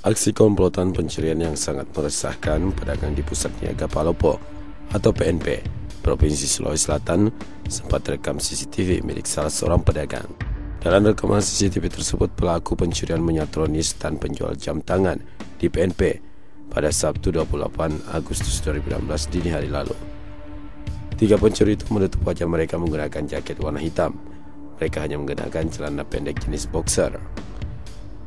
Aksi komplotan pencurian yang sangat meresahkan pedagang di Pusat Niaga Palopo atau PNP, Provinsi Sulawesi Selatan sempat terekam CCTV milik salah seorang pedagang. Dalam rekaman CCTV tersebut, pelaku pencurian menyatroni stand penjual jam tangan di PNP pada Sabtu 28 Agustus 2016 dini hari lalu. Tiga pencuri itu menutup wajah mereka menggunakan jaket warna hitam. Mereka hanya menggunakan celana pendek jenis boxer.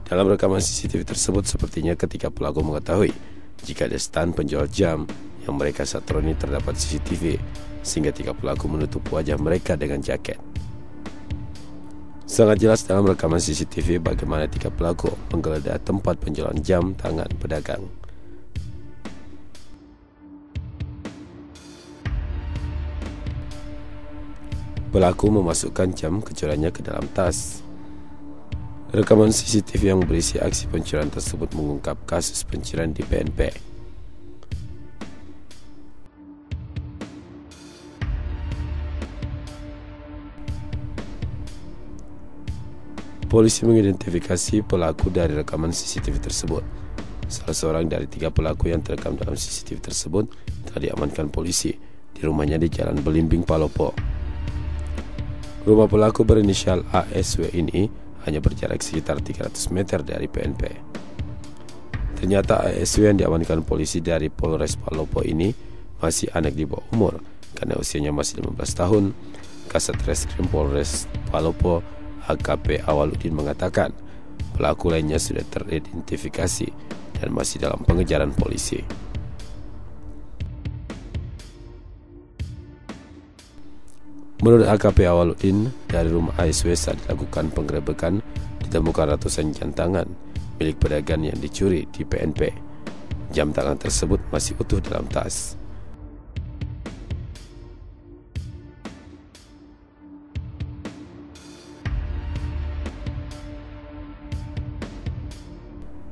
Dalam rekaman CCTV tersebut sepertinya ketika pelaku mengetahui jika ada stand penjual jam yang mereka satroni terdapat CCTV sehingga tiga pelaku menutup wajah mereka dengan jaket. Sangat jelas dalam rekaman CCTV bagaimana tiga pelaku menggeledah tempat penjualan jam tangan pedagang. Pelaku memasukkan jam kecurangannya ke dalam tas. Rekaman CCTV yang berisi aksi pencurian tersebut mengungkap kasus pencurian di PNP. Polisi mengidentifikasi pelaku dari rekaman CCTV tersebut. Salah seorang dari tiga pelaku yang terekam dalam CCTV tersebut telah diamankan polisi di rumahnya di Jalan Belimbing, Palopo. Rumah pelaku berinisial ASW ini hanya berjarak sekitar 300 meter dari PNP. Ternyata ASW yang diamankan polisi dari Polres Palopo ini masih anak di bawah umur karena usianya masih 15 tahun. Kasat Reskrim Polres Palopo AKP Awaludin mengatakan pelaku lainnya sudah teridentifikasi dan masih dalam pengejaran polisi. Menurut AKP Awaludin, dari rumah ASW saat dilakukan penggerebekan ditemukan ratusan jam tangan milik pedagang yang dicuri di PNP. Jam tangan tersebut masih utuh dalam tas.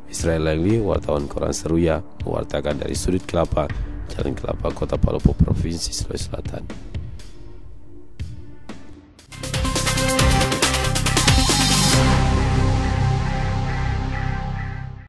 Israel Langli, wartawan Koran Seruya, mewartakan dari sudut kelapa, Jalan Kelapa, Kota Palopo, Provinsi Sulawesi Selatan.